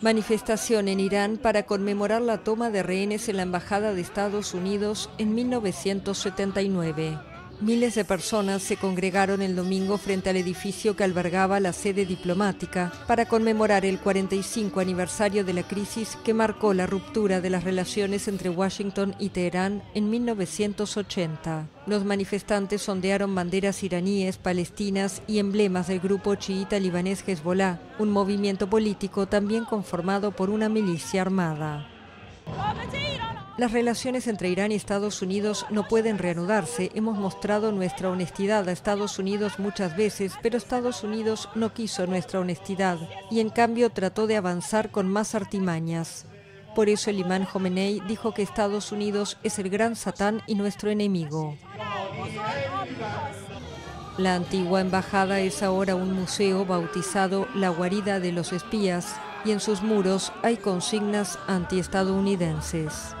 Manifestación en Irán para conmemorar la toma de rehenes en la Embajada de Estados Unidos en 1979. Miles de personas se congregaron el domingo frente al edificio que albergaba la sede diplomática para conmemorar el 45 aniversario de la crisis que marcó la ruptura de las relaciones entre Washington y Teherán en 1980. Los manifestantes ondearon banderas iraníes, palestinas y emblemas del grupo chiita libanés Hezbollah, un movimiento político también conformado por una milicia armada. Las relaciones entre Irán y Estados Unidos no pueden reanudarse. Hemos mostrado nuestra honestidad a Estados Unidos muchas veces, pero Estados Unidos no quiso nuestra honestidad y en cambio trató de avanzar con más artimañas. Por eso el imán Jomenei dijo que Estados Unidos es el gran Satán y nuestro enemigo. La antigua embajada es ahora un museo bautizado La Guarida de los Espías y en sus muros hay consignas antiestadounidenses.